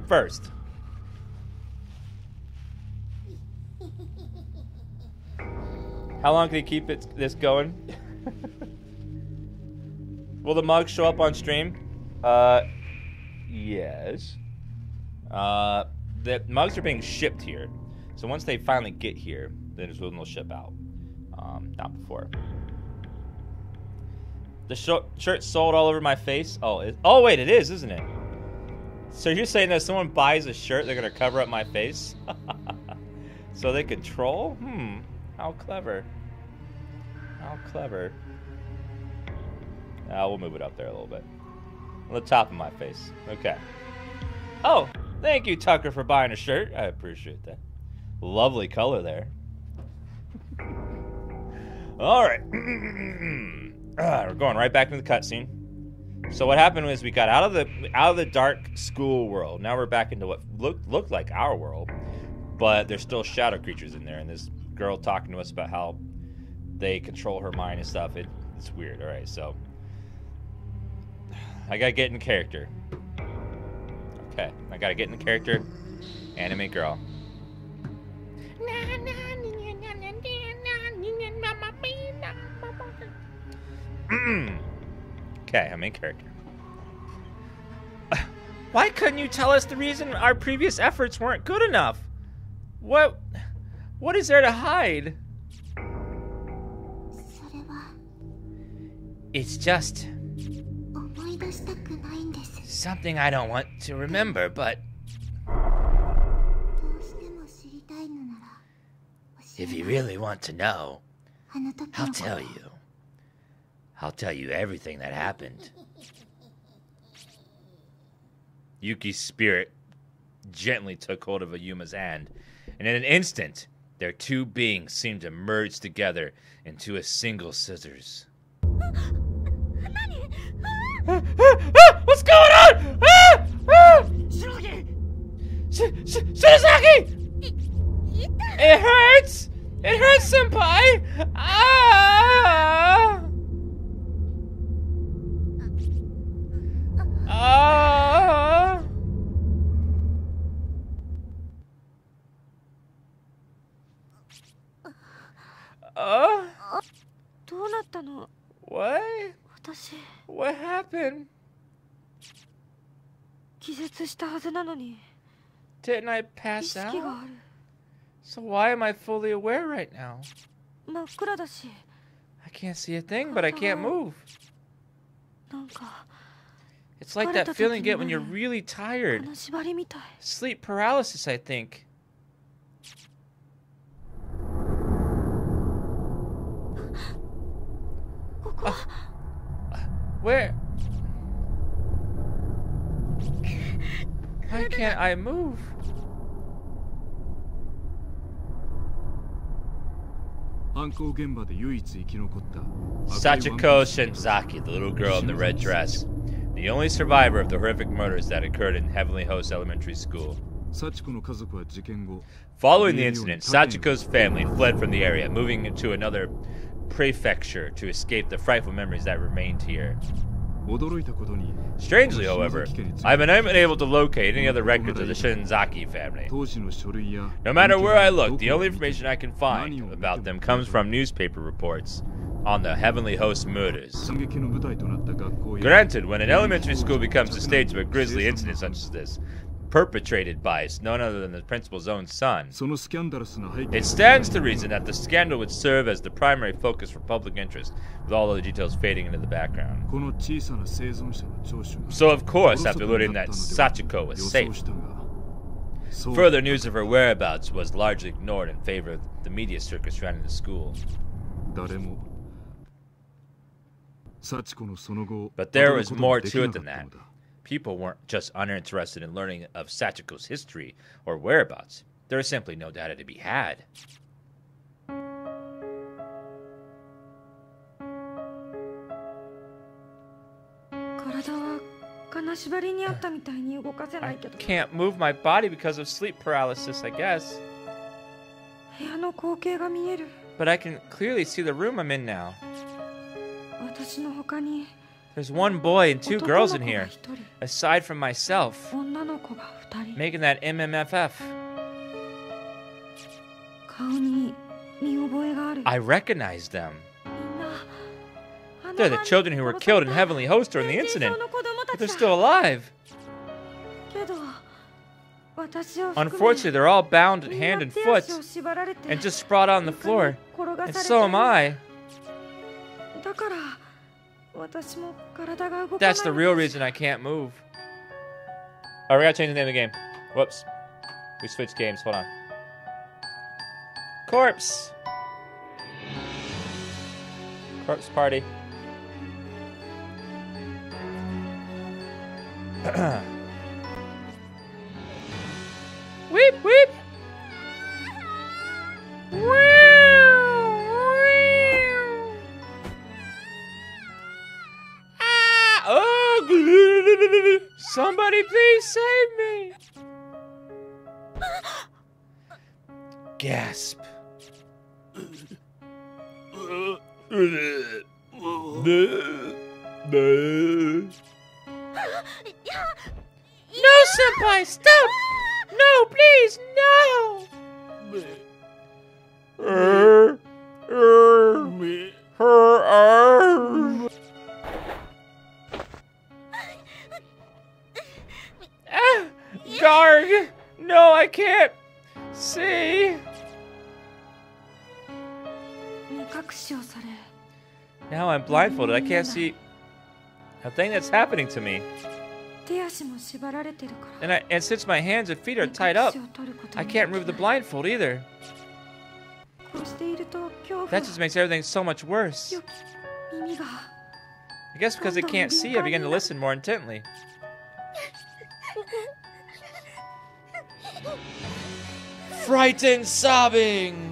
come first? How long can he keep it this going? Will the mugs show up on stream? Uh, yes. Uh, the mugs are being shipped here, so once they finally get here, then it's when they'll ship out. Um, not before. The sh- shirt sold all over my face. Oh, it, oh wait, it is, isn't it? So you're saying that if someone buys a shirt, they're gonna cover up my face, so they can troll? Hmm. How clever. How clever. Uh, we'll move it up there a little bit. On the top of my face. Okay. Oh, thank you, Tucker, for buying a shirt. I appreciate that. Lovely color there. All right. Ah, we're going right back into the cutscene. So what happened was we got out of the out of the dark school world. Now we're back into what looked looked like our world, but there's still shadow creatures in there. And this girl talking to us about how they control her mind and stuff. It, it's weird. All right, so I gotta get in character. Okay, I gotta get in the character. Anime girl. Okay, I'm in character. Why couldn't you tell us the reason our previous efforts weren't good enough? What what is there to hide? It's just something I don't want to remember, but if you really want to know, I'll tell you. I'll tell you everything that happened. Yuki's spirit gently took hold of Ayumi's hand, and in an instant, their two beings seemed to merge together into a single scissors. What's going on? Sh- Sh- Shirazaki! It hurts! It hurts, senpai! Ah! Ah! Uh, どうなったの what? 私 What happened? 気絶したはずなのに Didn't I 意 pass 識 out? がある So why am I fully aware right now? 真っ暗だし I can't see a thing, but I can't move. なんか It's like that feeling you get when you're really tired. Sleep paralysis, I think. Uh, where? Why can't I move? Sachiko Shinzaki, the little girl in the red dress the only survivor of the horrific murders that occurred in Heavenly Host Elementary School. Following the incident, Sachiko's family fled from the area, moving to another prefecture to escape the frightful memories that remained here. Strangely, however, I have been unable to locate any other records of the Shinzaki family. No matter where I look, the only information I can find about them comes from newspaper reports on the Heavenly Host murders. Granted, when an elementary school becomes the stage of a grisly incident such as this, perpetrated by none other than the principal's own son, it stands to reason that the scandal would serve as the primary focus for public interest, with all other details fading into the background. So, of course, after learning that Sachiko was safe, further news of her whereabouts was largely ignored in favor of the media circus surrounding the school. But there was more to it than that. People weren't just uninterested in learning of Sachiko's history or whereabouts. There is simply no data to be had. I can't move my body because of sleep paralysis, I guess. But I can clearly see the room I'm in now. There's one boy and two girls in here, aside from myself, making that MMFF. I recognize them. They're the children who were killed in Heavenly Host during the incident, but they're still alive. Unfortunately, they're all bound hand and foot and just sprawled on the floor, and so am I. That's the real reason I can't move. Oh, we gotta change the name of the game. Whoops. We switched games. Hold on. Corpse. Corpse party. weep, weep. Gasp. No, senpai, stop! No, please, no! Now I'm blindfolded. I can't see a thing that's happening to me. And, I, and since my hands and feet are tied up, I can't remove the blindfold either. That just makes everything so much worse. I guess because I can't see, I begin to listen more intently. Frightened sobbing!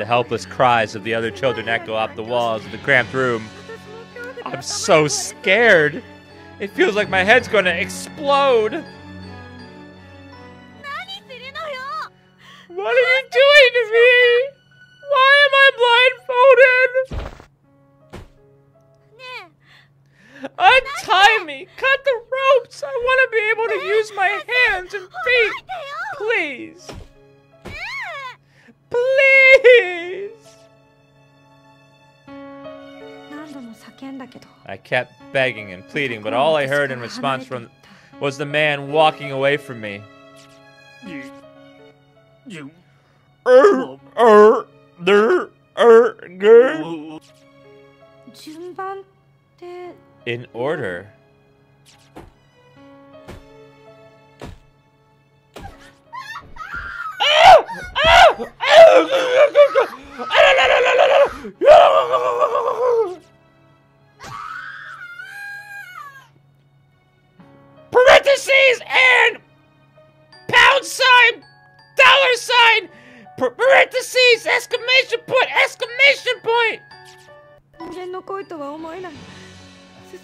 The helpless cries of the other children echo off the walls of the cramped room. I'm so scared. It feels like my head's going to explode. What are you doing to me? Why am I blindfolded? Untie me! Cut the ropes! I want to be able to use my hands and feet! Please! Please! I kept begging and pleading, but all I heard in response from was the man walking away from me. You. You. Er, er, er, in order. Ah! ah! Parentheses and pound sign, dollar sign, parentheses, exclamation point, exclamation point.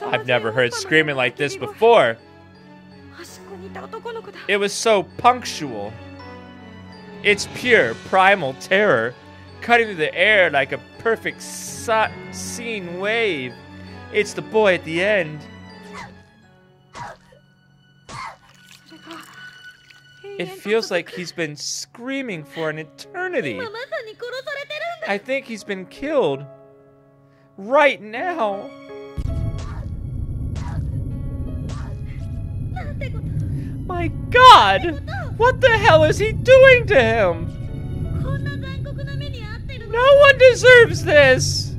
I've never heard screaming like this before. It was so punctual. It's pure primal terror, cutting through the air like a perfect so- sine wave. It's the boy at the end. It feels like he's been screaming for an eternity. I think he's been killed. Right now. My god! What the hell is he doing to him? No one deserves this!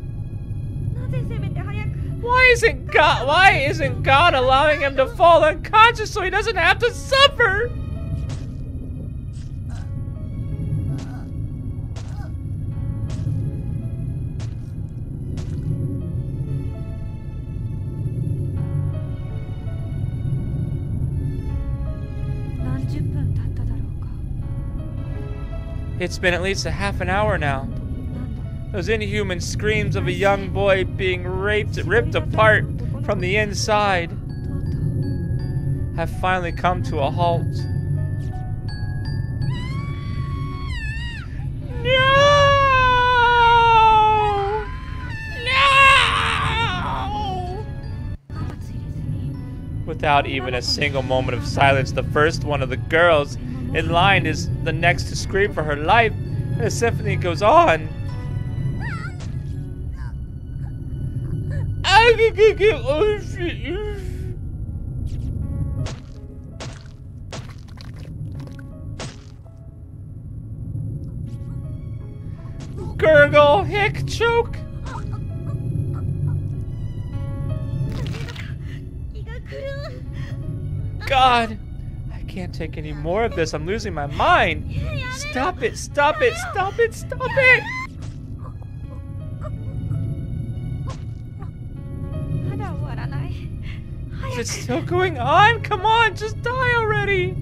Why isn't God why isn't God allowing him to fall unconscious so he doesn't have to suffer? It's been at least a half an hour now. Those inhuman screams of a young boy being raped, ripped apart from the inside have finally come to a halt. No! No! Without even a single moment of silence, the first one of the girls in line is the next to scream for her life, and the symphony goes on. Gurgle, hick, choke. God can't take any more of this. I'm losing my mind. Stop it, stop it, stop it, stop it. Is it still going on? Come on, just die already.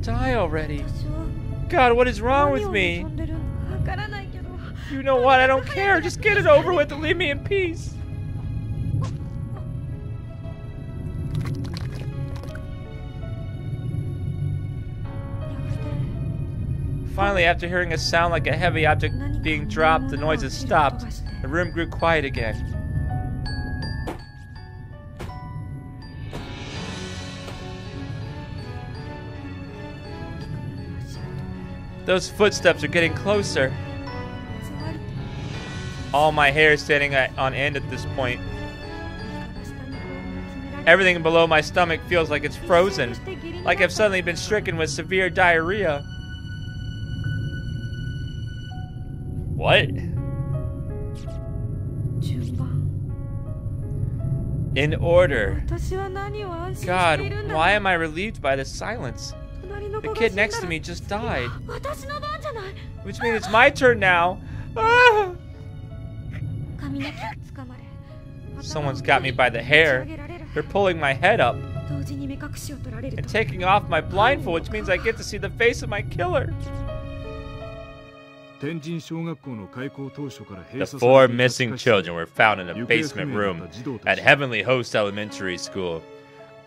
Die already. God, what is wrong with me? You know what? I don't care. Just get it over with and leave me in peace. Finally, after hearing a sound like a heavy object being dropped, the noises stopped. The room grew quiet again. Those footsteps are getting closer. All my hair is standing on end at this point. Everything below my stomach feels like it's frozen, like I've suddenly been stricken with severe diarrhea. What? In order. God, why am I relieved by this silence? The kid next to me just died. Which means it's my turn now. Ah! Someone's got me by the hair. They're pulling my head up. And taking off my blindfold, which means I get to see the face of my killer. The four missing children were found in a basement room at Heavenly Host Elementary School,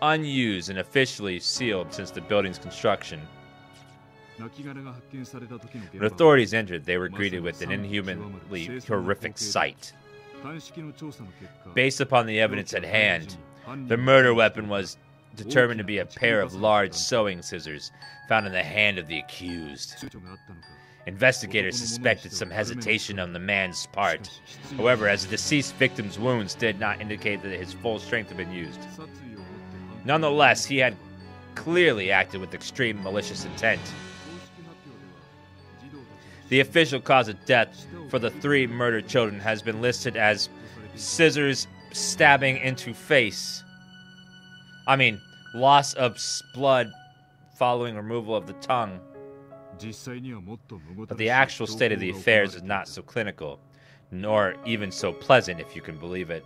unused and officially sealed since the building's construction. When authorities entered, they were greeted with an inhumanly horrific sight. Based upon the evidence at hand, the murder weapon was determined to be a pair of large sewing scissors found in the hand of the accused. Investigators suspected some hesitation on the man's part. However, as the deceased victim's wounds did not indicate that his full strength had been used. Nonetheless, he had clearly acted with extreme malicious intent. The official cause of death for the three murdered children has been listed as scissors stabbing into face. I mean, loss of blood following removal of the tongue. But the actual state of the affairs is not so clinical, nor even so pleasant if you can believe it.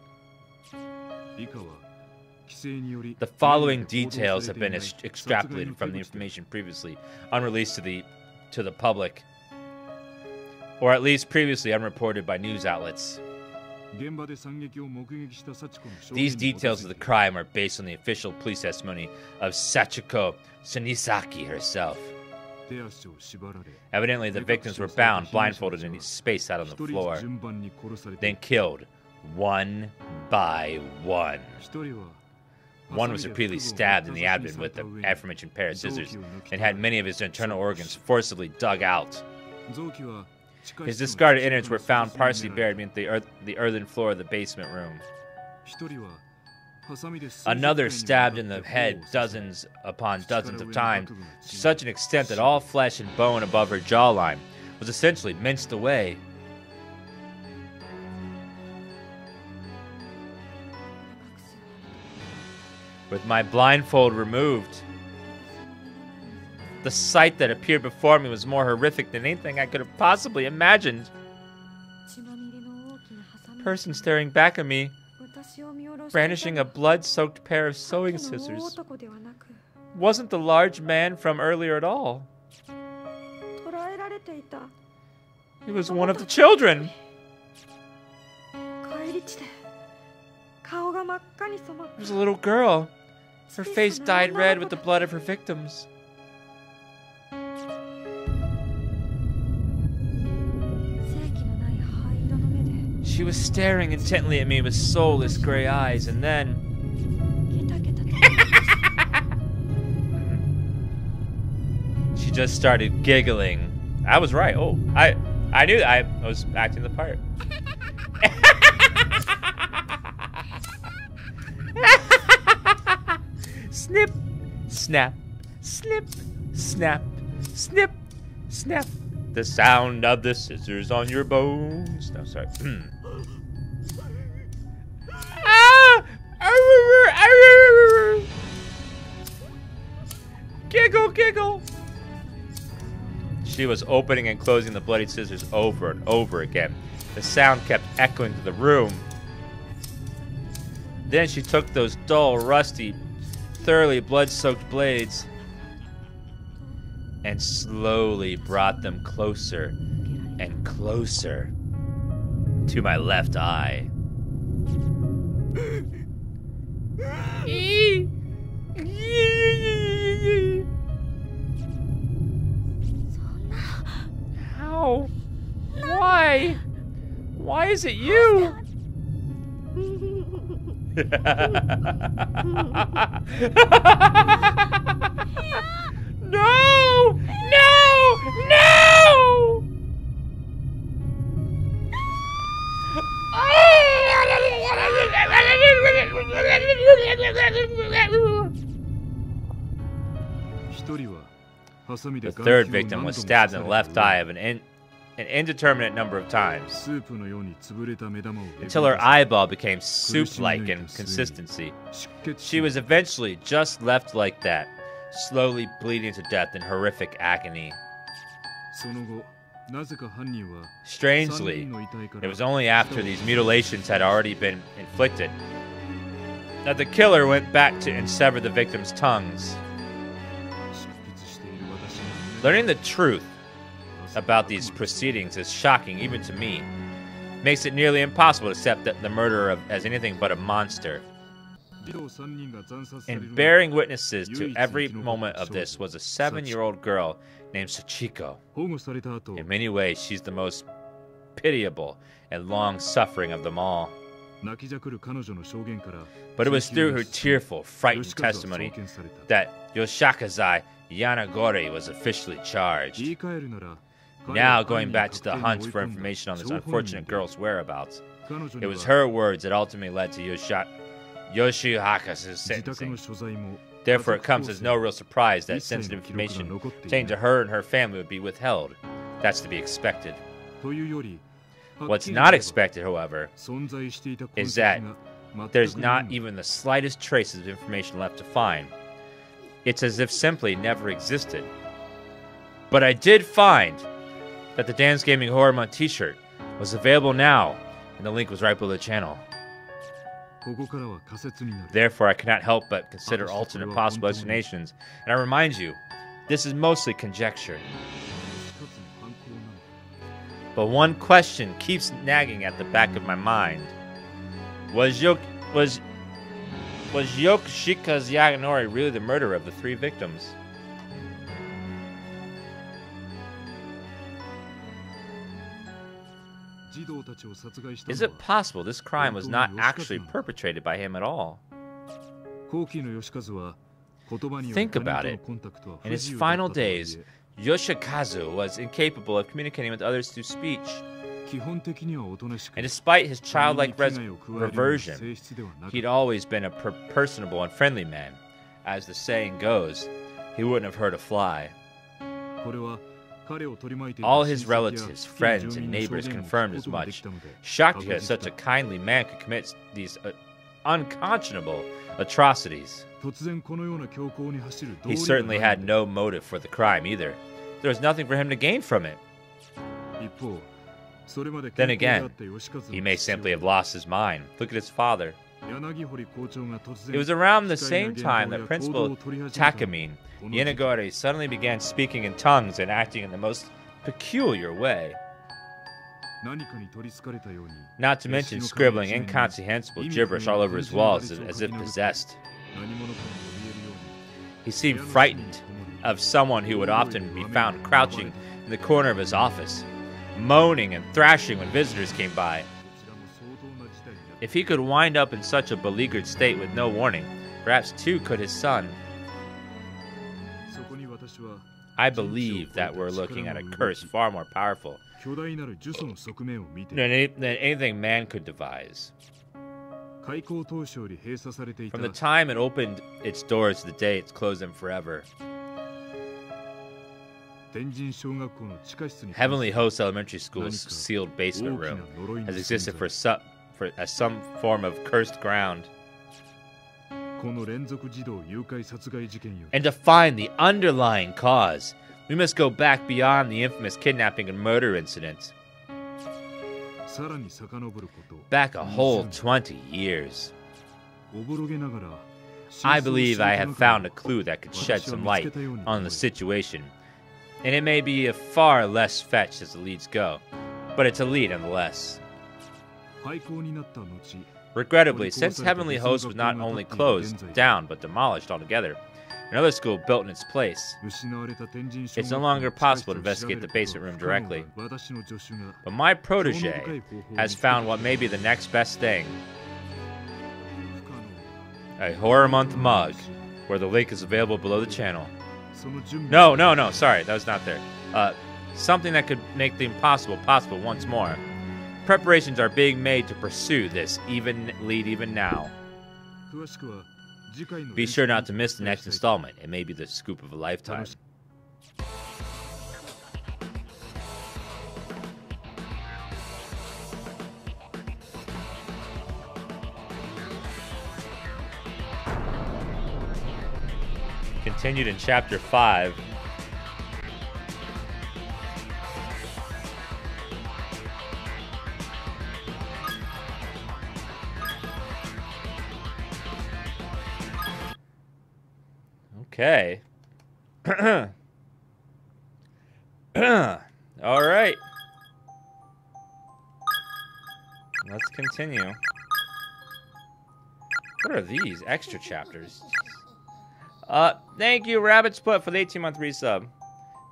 The following details have been extrapolated from the information previously unreleased to the to the public, or at least previously unreported by news outlets. These details of the crime are based on the official police testimony of Sachiko Sunisaki herself. Evidently, the victims were bound, blindfolded, and spaced out on the floor, then killed one by one. One was repeatedly stabbed in the abdomen with the aforementioned pair of scissors and had many of his internal organs forcibly dug out. His discarded innards were found partially buried beneath the, earth, the earthen floor of the basement room. Another stabbed in the head dozens upon dozens of times, to such an extent that all flesh and bone above her jawline was essentially minced away. With my blindfold removed, the sight that appeared before me was more horrific than anything I could have possibly imagined. Person staring back at me brandishing a blood soaked pair of sewing scissors. Wasn't the large man from earlier at all? He was one of the children. There was a little girl. Her face dyed red with the blood of her victims. She was staring intently at me with soulless gray eyes, and then. she just started giggling. I was right. Oh, I, I knew I, I was acting the part. snip, snap, snip, snap, snip, snap. The sound of the scissors on your bones. No, sorry. Giggle, giggle. She was opening and closing the bloody scissors over and over again. The sound kept echoing to the room. Then she took those dull, rusty, thoroughly blood soaked blades and slowly brought them closer and closer to my left eye. How? Why? Why is it you? no! No! No! The third victim was stabbed in the left eye of an, in, an indeterminate number of times until her eyeball became soup like in consistency. She was eventually just left like that, slowly bleeding to death in horrific agony. Strangely, it was only after these mutilations had already been inflicted that the killer went back to and severed the victims' tongues. Learning the truth about these proceedings is shocking even to me. Makes it nearly impossible to accept the murderer of, as anything but a monster. And bearing witnesses to every moment of this was a seven-year-old girl named Sachiko. In many ways, she's the most pitiable and long-suffering of them all. But it was through her tearful, frightened testimony that Yoshikazu Yanagori was officially charged. Now, going back to the hunt for information on this unfortunate girl's whereabouts, it was her words that ultimately led to Yosha- Yoshihaka's sentencing. Therefore, it comes as no real surprise that sensitive information pertaining to her and her family would be withheld. That's to be expected. What's not expected, however, is that there's not even the slightest traces of information left to find. It's as if simply never existed. But I did find that the DansGaming Horror Month t-shirt was available now, and the link was right below the channel. Therefore, I cannot help but consider alternate possible explanations, and I remind you, this is mostly conjecture. But one question keeps nagging at the back of my mind. Was Yok was was Yaganori really the murderer of the three victims? Is it possible this crime was not actually perpetrated by him at all? Think about it. In his final days, Yoshikazu was incapable of communicating with others through speech. And despite his childlike reversion, he'd always been a per- personable and friendly man. As the saying goes, he wouldn't have hurt a fly. All his relatives, friends, and neighbors confirmed as much. Shocked that such a kindly man could commit these uh, unconscionable atrocities. He certainly had no motive for the crime either. There was nothing for him to gain from it. Then again, he may simply have lost his mind. Look at his father. It was around the same time that Principal Takamine Yanagori suddenly began speaking in tongues and acting in the most peculiar way. Not to mention scribbling incomprehensible gibberish all over his walls as, as if possessed. He seemed frightened of someone who would often be found crouching in the corner of his office, moaning and thrashing when visitors came by. If he could wind up in such a beleaguered state with no warning, perhaps too could his son. I believe that we're looking at a curse far more powerful than, any, than anything man could devise. From the time it opened its doors to the day it's closed them forever. Heavenly Host Elementary School's sealed basement room has existed for, for as some form of cursed ground. And to find the underlying cause, we must go back beyond the infamous kidnapping and murder incident. Back a whole 20 years. I believe I have found a clue that could shed some light on the situation, and it may be a far less fetched as the leads go, but it's a lead nonetheless. Regrettably, since Heavenly Host was not only closed down but demolished altogether, another school built in its place. It's no longer possible to investigate the basement room directly. But my protege has found what may be the next best thing. A Horror Month mug, where the link is available below the channel. No, no, no, sorry, that was not there. Uh, something that could make the impossible possible once more. Preparations are being made to pursue this even lead even now. Be sure not to miss the next installment. It may be the scoop of a lifetime. Continued in Chapter 5. Okay. All right. Let's continue. What are these extra chapters? Uh, thank you, Rabbit Split, for the 18 month resub.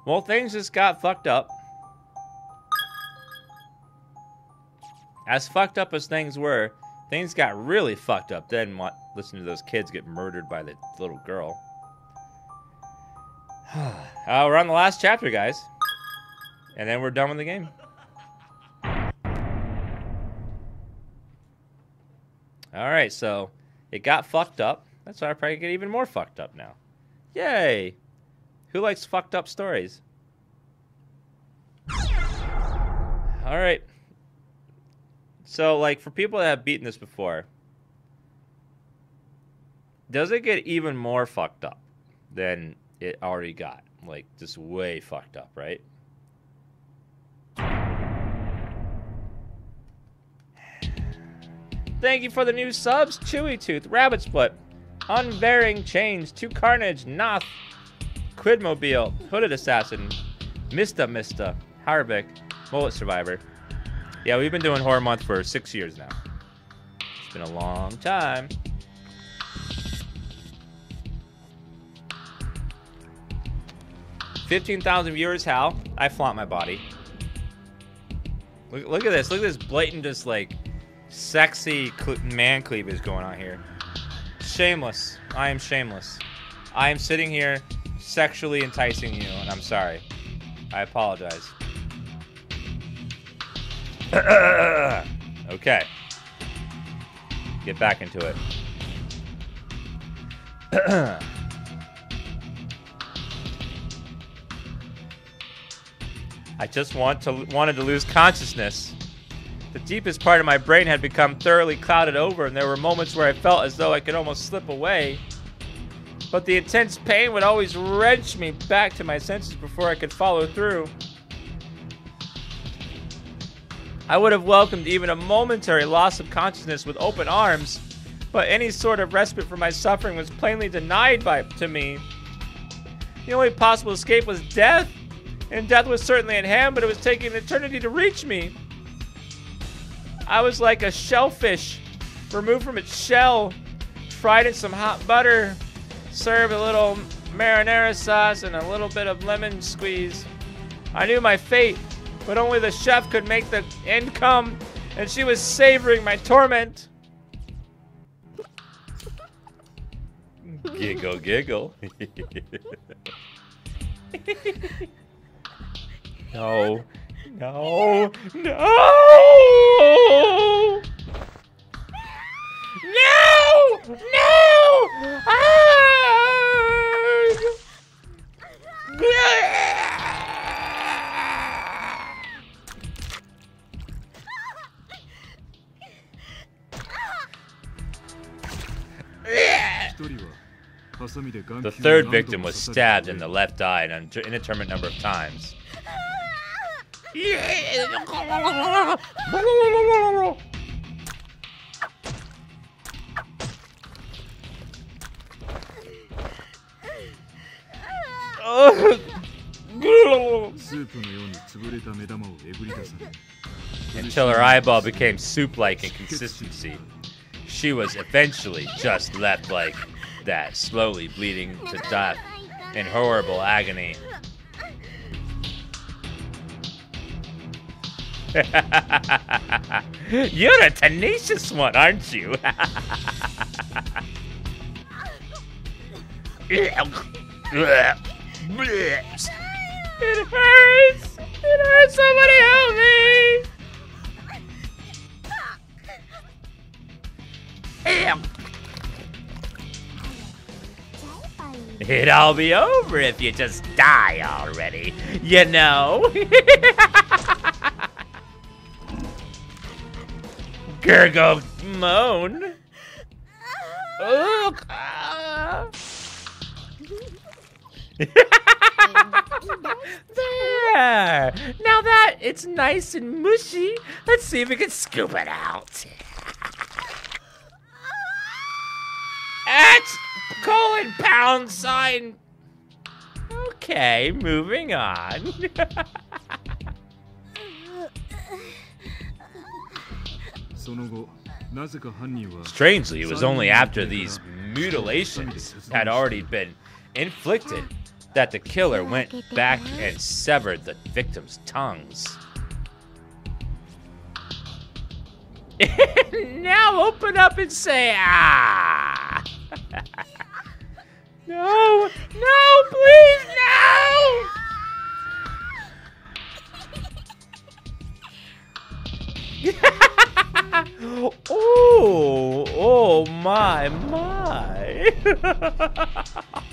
Well, things just got fucked up. As fucked up as things were, things got really fucked up. Then what? Listen to those kids get murdered by the little girl. uh, we're on the last chapter, guys. And then we're done with the game. Alright, so it got fucked up. That's why I probably get even more fucked up now. Yay! Who likes fucked up stories? Alright. So, like, for people that have beaten this before, does it get even more fucked up than it already got? Like, just way fucked up, right? Thank you for the new subs, Chewy Tooth, Rabbit Split, Unbearing Chains, Two Carnage, Noth, Quidmobile, Hooded Assassin, Mista Mista, Harvick, Mullet Survivor. Yeah, we've been doing Horror Month for six years now. It's been a long time. Fifteen thousand viewers. Hal, I flaunt my body. Look, look at this. Look at this blatant, just like sexy man cleavage going on here. Shameless. I am shameless. I am sitting here sexually enticing you, and I'm sorry. I apologize. okay. Get back into it. I just want to wanted to lose consciousness. The deepest part of my brain had become thoroughly clouded over, and there were moments where I felt as though I could almost slip away. But the intense pain would always wrench me back to my senses before I could follow through. I would have welcomed even a momentary loss of consciousness with open arms, but any sort of respite from my suffering was plainly denied by to me. The only possible escape was death, and death was certainly at hand, but it was taking an eternity to reach me. I was like a shellfish removed from its shell, fried in some hot butter, served a little marinara sauce and a little bit of lemon squeeze. I knew my fate, but only the chef could make the end come, and she was savoring my torment. giggle, giggle. No. No. No! No! No! Ah. The third victim was stabbed in the left eye an indeterminate number of times. Until her eyeball became soup like in consistency. She was eventually just left like that, slowly bleeding to death in horrible agony. You're a tenacious one, aren't you? it hurts! It hurts! Somebody help me! It'd all be over if you just die already, you know? Gurgle moan. Ugh. Ah. there. Now that it's nice and mushy, let's see if we can scoop it out. At colon pound sign. Okay, moving on. Strangely, it was only after these mutilations had already been inflicted that the killer went back and severed the victim's tongues. now open up and say ah. no, no, please, no. oh, oh my, my.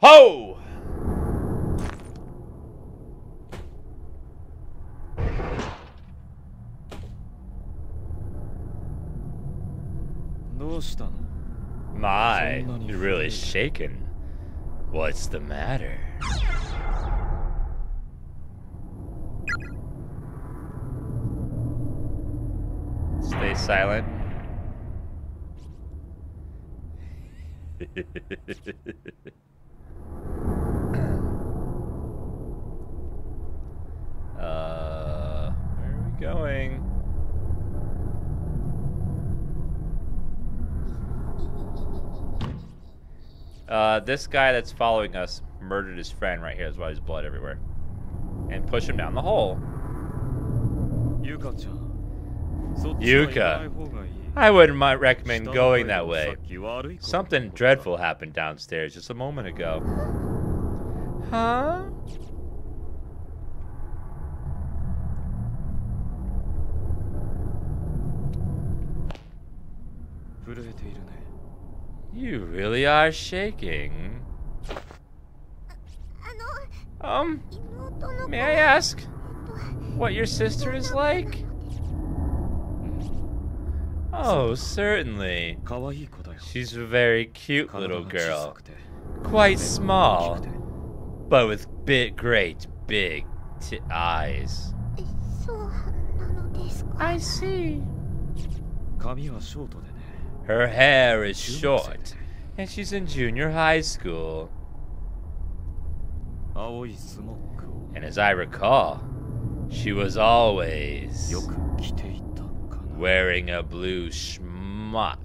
Ho! My, you're really shaken. What's the matter? Stay silent. uh, where are we going? Uh, this guy that's following us murdered his friend right here. That's why there's blood everywhere. And push him down the hole. Yuka. I wouldn't recommend going that way. Something dreadful happened downstairs just a moment ago. Huh? You really are shaking. Um, may I ask what your sister is like? Oh, certainly. She's a very cute little girl. Quite small, but with big, great, big eyes. I see. Her hair is short, and she's in junior high school. And as I recall, she was always wearing a blue schmuck.